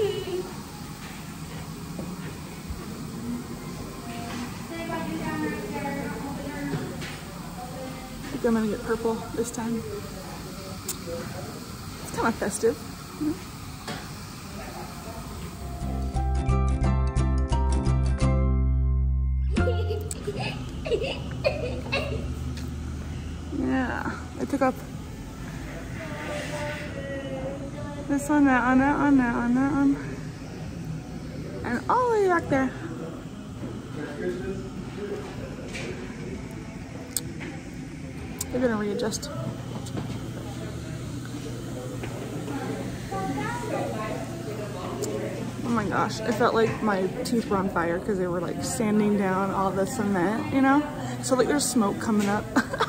I think I'm gonna get purple this time. It's kind of festive. Yeah, one, that one, that one, that one, that one, and all the way back there. They're gonna readjust. Oh my gosh, it felt like my teeth were on fire because they were like sanding down all the cement, you know? So like there's smoke coming up.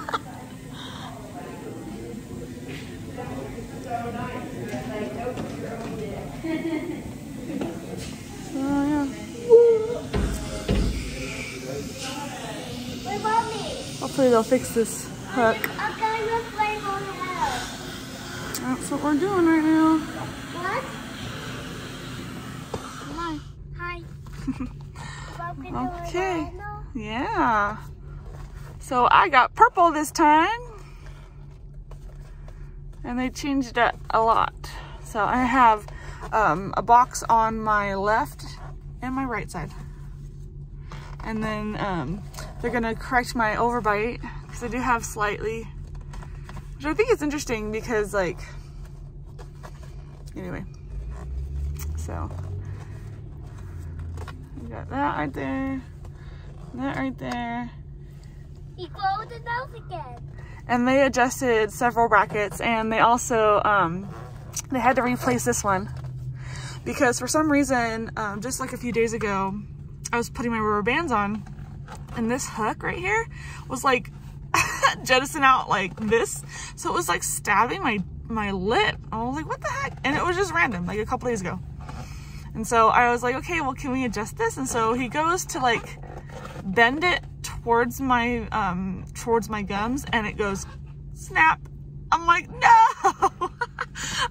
Hopefully they'll fix this hook. I'm going to play on the. That's what we're doing right now. What? Hi. Hi. Welcome to Okay. Yeah. So I got purple this time. And they changed it a lot. So I have um, a box on my left and my right side. And then um, they're gonna correct my overbite because I do have slightly, which I think is interesting because like, anyway. So, we got that right there. That right there. You grow the nose again. And they adjusted several brackets and they also, um, they had to replace this one because for some reason, um, just like a few days ago, I was putting my rubber bands on and this hook right here was like jettison out like this. So it was like stabbing my, my lip. I was like, what the heck? And it was just random, like a couple days ago. And so I was like, okay, well, can we adjust this? And so he goes to like bend it towards my, um, towards my gums and it goes snap. I'm like, no!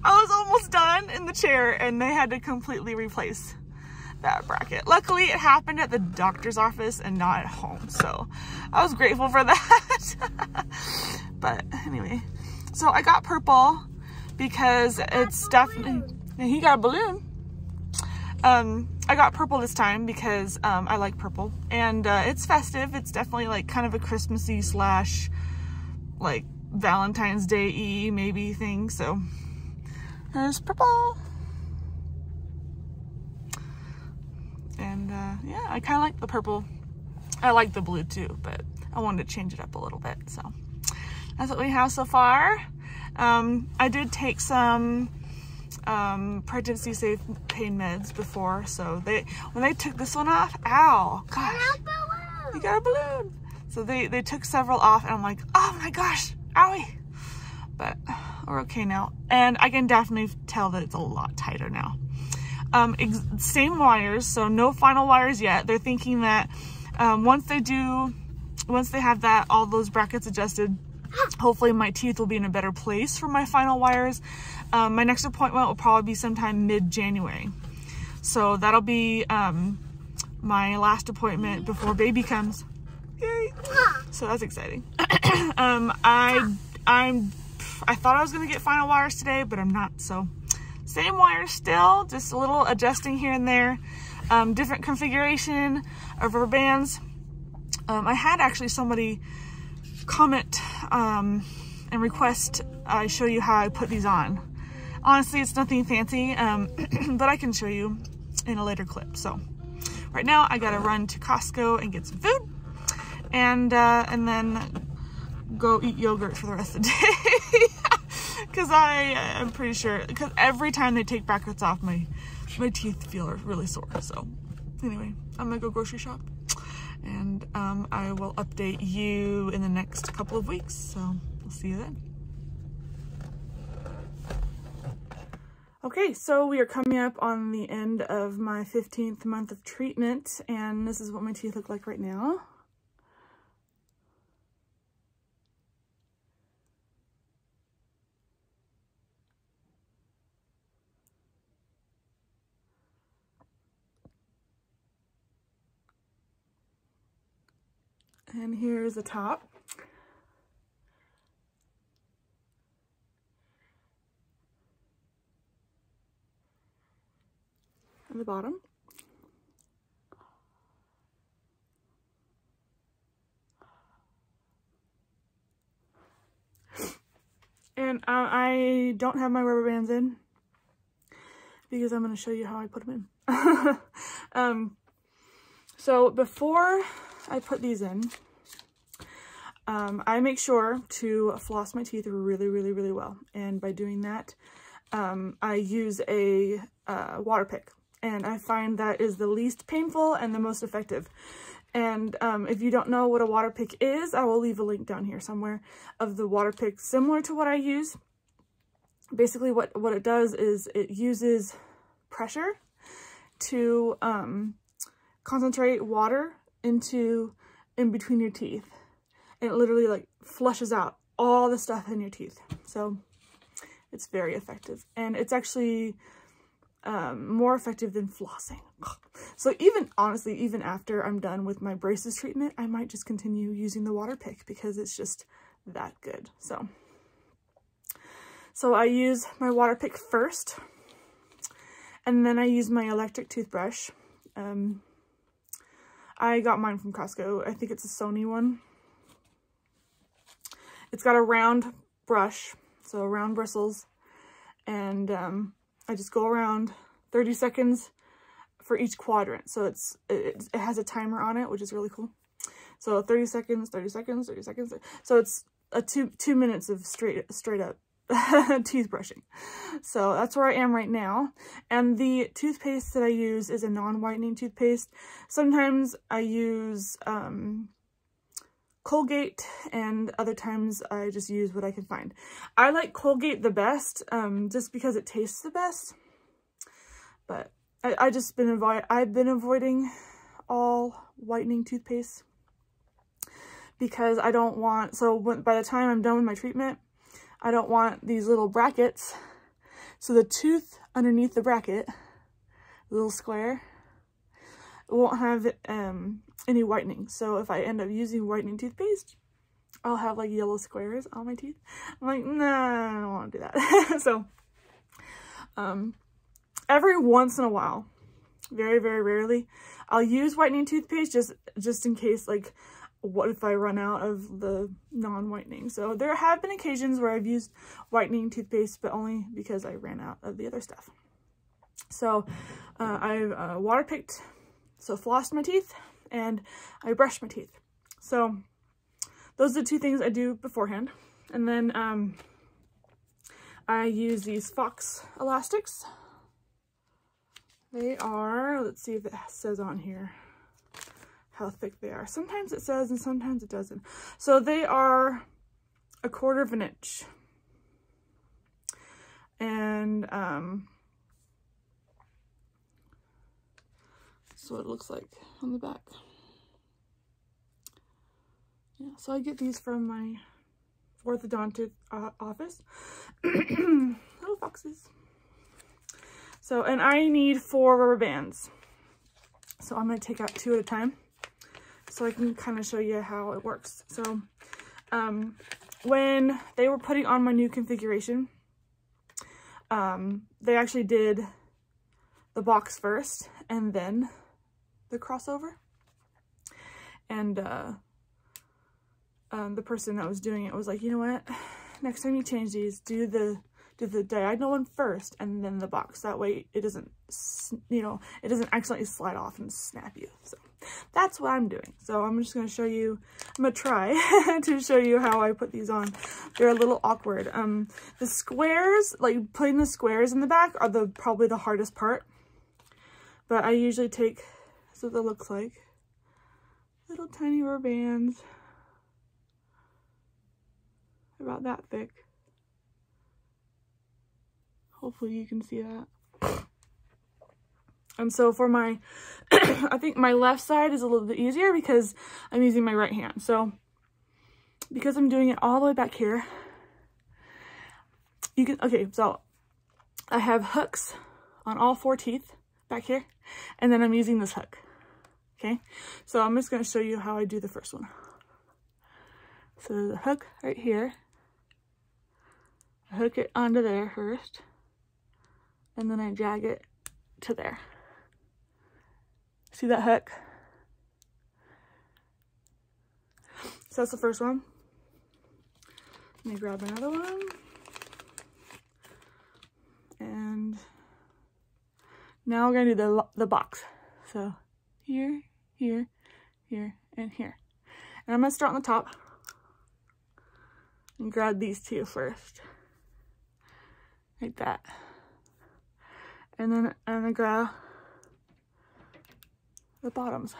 I was almost done in the chair and they had to completely replace that bracket. Luckily it happened at the doctor's office and not at home. So I was grateful for that. but anyway, so I got purple because it's definitely, he got a balloon. Um, I got purple this time because um, I like purple and uh, it's festive. It's definitely like kind of a Christmassy slash like Valentine's Day y maybe thing. So there's purple. And uh, yeah, I kind of like the purple. I like the blue too, but I wanted to change it up a little bit. So that's what we have so far. Um, I did take some um, pregnancy safe pain meds before. So they, when they took this one off, ow, gosh, you got a balloon. So they, they took several off and I'm like, oh my gosh, owie. But we're okay now. And I can definitely tell that it's a lot tighter now. Um, same wires, so no final wires yet. They're thinking that um, once they do, once they have that, all those brackets adjusted, hopefully my teeth will be in a better place for my final wires. Um, my next appointment will probably be sometime mid-January. So that'll be um, my last appointment before baby comes. Yay! So that's exciting. um, I, I'm, I thought I was gonna get final wires today, but I'm not. So same wires still, just a little adjusting here and there. Um, different configuration of rubber bands. Um, I had actually somebody comment um, and request I show you how I put these on. Honestly, it's nothing fancy, um, but I can show you in a later clip. So right now I gotta run to Costco and get some food and, uh, and then go eat yogurt for the rest of the day. Cause I am pretty sure, cause every time they take brackets off, my, my teeth feel really sore. So anyway, I'm gonna go grocery shop and um, I will update you in the next couple of weeks. So we'll see you then. Okay, so we are coming up on the end of my 15th month of treatment, and this is what my teeth look like right now. And here's the top. And the bottom. And uh, I don't have my rubber bands in because I'm going to show you how I put them in. um, so before I put these in, um, I make sure to floss my teeth really, really, really well. And by doing that, um, I use a uh, water pick. And I find that is the least painful and the most effective. And um, if you don't know what a water pick is, I will leave a link down here somewhere of the water pick similar to what I use. Basically what, what it does is it uses pressure to um, concentrate water into in between your teeth. And it literally like flushes out all the stuff in your teeth. So it's very effective. And it's actually um, more effective than flossing. So even, honestly, even after I'm done with my braces treatment, I might just continue using the water pick because it's just that good. So, so I use my water pick first, and then I use my electric toothbrush. Um, I got mine from Costco. I think it's a Sony one. It's got a round brush, so round bristles, and um, I just go around 30 seconds for each quadrant. So it's it, it has a timer on it, which is really cool. So 30 seconds, 30 seconds, 30 seconds. So it's a two two minutes of straight straight up teeth brushing. So that's where I am right now. And the toothpaste that I use is a non-whitening toothpaste. Sometimes I use um, Colgate and other times I just use what I can find. I like Colgate the best um, just because it tastes the best. But I, I just been I've been avoiding all whitening toothpaste because I don't want, so when, by the time I'm done with my treatment, I don't want these little brackets. So the tooth underneath the bracket, little square, won't have um, any whitening. So if I end up using whitening toothpaste, I'll have like yellow squares on my teeth. I'm like, nah, I don't want to do that. so um, every once in a while, very, very rarely, I'll use whitening toothpaste just, just in case like what if I run out of the non-whitening. So there have been occasions where I've used whitening toothpaste, but only because I ran out of the other stuff. So uh, I've uh, water picked, so flossed my teeth, and I brushed my teeth. So those are the two things I do beforehand. And then um, I use these Fox elastics. They are, let's see if it says on here how thick they are. Sometimes it says and sometimes it doesn't. So they are a quarter of an inch. And um, that's what it looks like on the back. Yeah, so I get these from my orthodontist uh, office. Little foxes. So, and I need four rubber bands. So I'm going to take out two at a time so I can kind of show you how it works. So um, when they were putting on my new configuration, um, they actually did the box first and then the crossover. And uh, um, the person that was doing it was like, you know what, next time you change these, do the do the diagonal one first and then the box. That way it doesn't, you know, it doesn't accidentally slide off and snap you. So that's what I'm doing. So I'm just going to show you, I'm going to try to show you how I put these on. They're a little awkward. Um, the squares, like putting the squares in the back are the probably the hardest part. But I usually take, that's what it looks like, little tiny rubber bands about that thick. Hopefully you can see that. And so for my, I think my left side is a little bit easier because I'm using my right hand. So because I'm doing it all the way back here, you can, okay, so I have hooks on all four teeth back here, and then I'm using this hook. Okay, so I'm just to show you how I do the first one. So there's a hook right here. I hook it onto there first, and then I drag it to there. See that hook? So that's the first one. Let me grab another one. And now we're gonna do the, the box. So here, here, here, and here. And I'm gonna start on the top and grab these two first. Like that. And then I'm gonna grab the bottoms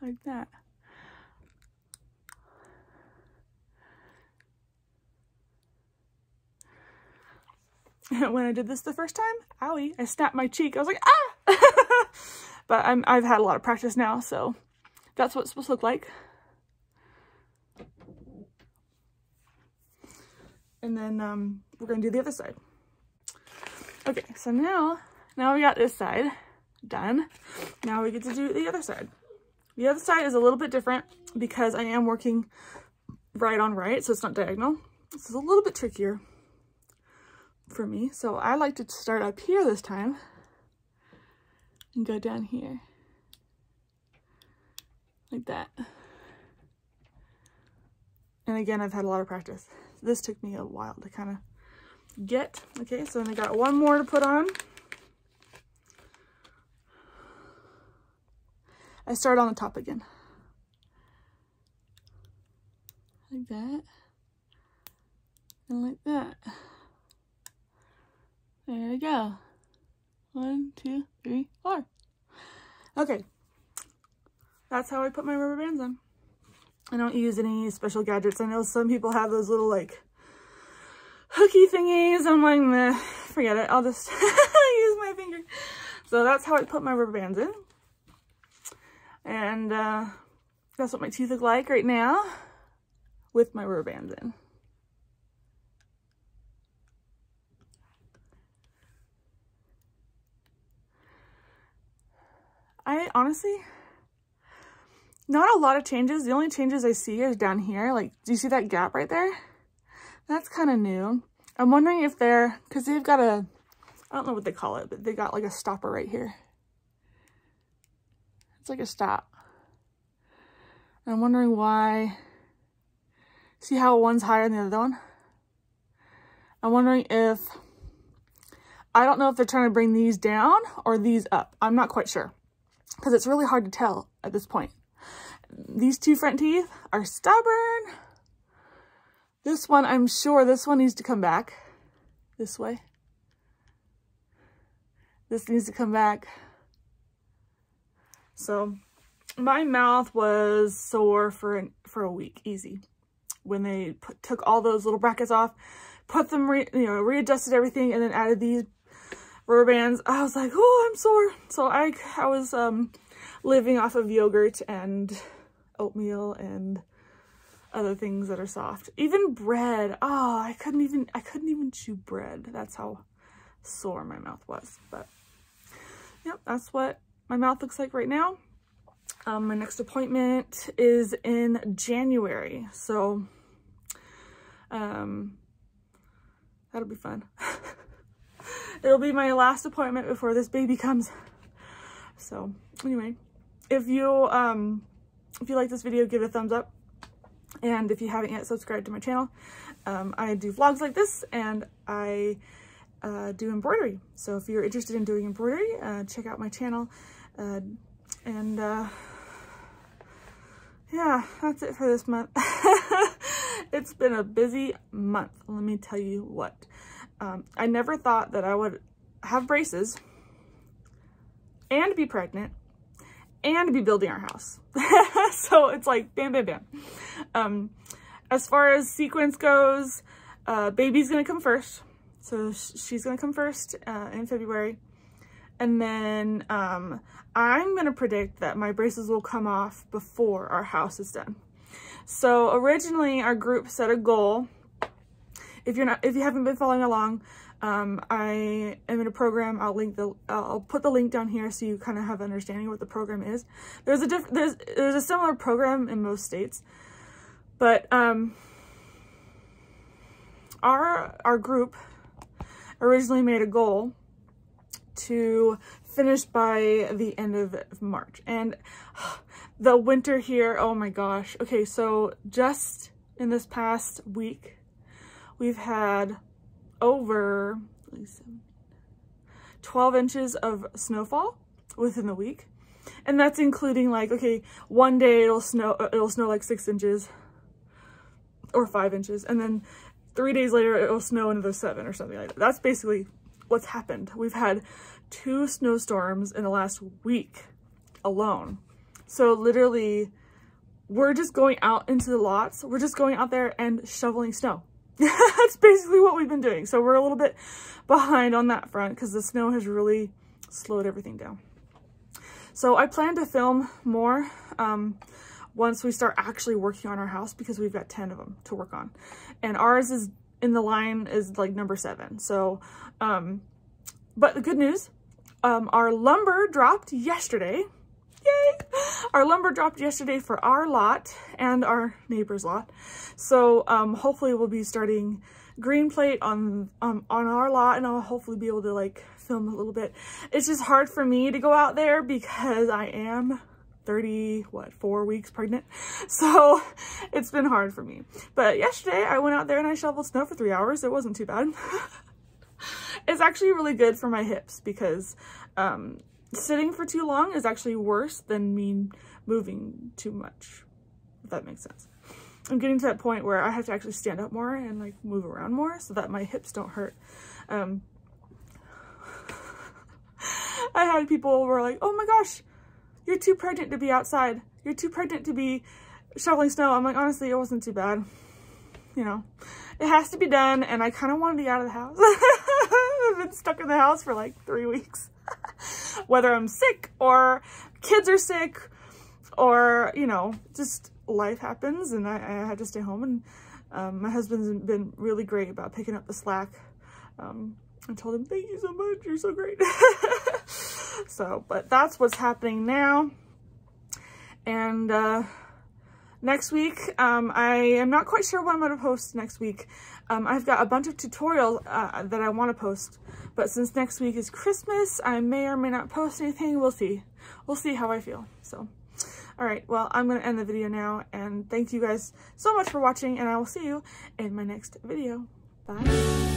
like that. when I did this the first time, owie, I snapped my cheek. I was like, ah! but I'm, I've had a lot of practice now, so that's what it's supposed to look like. And then um, we're gonna do the other side. Okay, so now, now we got this side done. Now we get to do the other side. The other side is a little bit different because I am working right on right, so it's not diagonal. This is a little bit trickier for me. So I like to start up here this time and go down here like that. And again, I've had a lot of practice. This took me a while to kind of get. Okay, so then I got one more to put on. I start on the top again. Like that. And like that. There we go. One, two, three, four. Okay. That's how I put my rubber bands on. I don't use any special gadgets. I know some people have those little like hooky thingies. I'm like, meh, forget it. I'll just use my finger. So that's how I put my rubber bands in. And uh, that's what my teeth look like right now with my rubber bands in. I honestly, not a lot of changes. The only changes I see is down here. Like, do you see that gap right there? That's kind of new. I'm wondering if they're, because they've got a, I don't know what they call it, but they got like a stopper right here. Like a stop. And I'm wondering why, see how one's higher than the other one? I'm wondering if, I don't know if they're trying to bring these down or these up. I'm not quite sure because it's really hard to tell at this point. These two front teeth are stubborn. This one, I'm sure this one needs to come back this way. This needs to come back. So my mouth was sore for, an, for a week, easy. When they put, took all those little brackets off, put them, re, you know, readjusted everything and then added these rubber bands, I was like, oh, I'm sore. So I, I was um, living off of yogurt and oatmeal and other things that are soft. Even bread. Oh, I couldn't even, I couldn't even chew bread. That's how sore my mouth was. But yep, that's what my mouth looks like right now. Um, my next appointment is in January. So, um, that'll be fun. It'll be my last appointment before this baby comes. So anyway, if you, um, if you like this video, give it a thumbs up. And if you haven't yet subscribed to my channel, um, I do vlogs like this and I uh, do embroidery. So if you're interested in doing embroidery, uh, check out my channel. Uh, and uh, yeah, that's it for this month. it's been a busy month, let me tell you what. Um, I never thought that I would have braces and be pregnant and be building our house. so it's like bam, bam, bam. Um, as far as sequence goes, uh, baby's gonna come first. So sh she's gonna come first uh, in February. And then um, I'm gonna predict that my braces will come off before our house is done. So originally our group set a goal if you're not, if you haven't been following along, um, I am in a program. I'll link the, I'll put the link down here so you kind of have an understanding of what the program is. There's a different, there's, there's a similar program in most states, but, um, our our group originally made a goal to finish by the end of March. And the winter here, oh my gosh. Okay, so just in this past week, we've had over 12 inches of snowfall within the week. And that's including like, okay, one day it'll snow, uh, it'll snow like six inches or five inches. And then three days later, it'll snow another seven or something like that. That's basically what's happened. We've had two snowstorms in the last week alone. So literally, we're just going out into the lots. We're just going out there and shoveling snow. That's basically what we've been doing. So we're a little bit behind on that front because the snow has really slowed everything down. So I plan to film more um, once we start actually working on our house because we've got 10 of them to work on. And ours is in the line is like number seven. So, um, but the good news, um, our lumber dropped yesterday. Yay! Our lumber dropped yesterday for our lot and our neighbor's lot. So um, hopefully we'll be starting green plate on um, on our lot and I'll hopefully be able to like film a little bit. It's just hard for me to go out there because I am 30, what, four weeks pregnant. So it's been hard for me. But yesterday I went out there and I shoveled snow for three hours. It wasn't too bad. it's actually really good for my hips because um, sitting for too long is actually worse than me moving too much, if that makes sense. I'm getting to that point where I have to actually stand up more and like move around more so that my hips don't hurt. Um, I had people were like, oh my gosh, you're too pregnant to be outside. You're too pregnant to be shoveling snow. I'm like, honestly, it wasn't too bad. You know, it has to be done. And I kind of wanted to get out of the house. I've been stuck in the house for like three weeks. Whether I'm sick or kids are sick or, you know, just life happens and I, I had to stay home. And um, my husband's been really great about picking up the slack. Um, I told him, thank you so much. You're so great. so, but that's what's happening now. And uh, next week, um, I am not quite sure what I'm going to post next week. Um, I've got a bunch of tutorials uh, that I want to post. But since next week is Christmas, I may or may not post anything. We'll see. We'll see how I feel. So, all right. Well, I'm going to end the video now. And thank you guys so much for watching. And I will see you in my next video. Bye.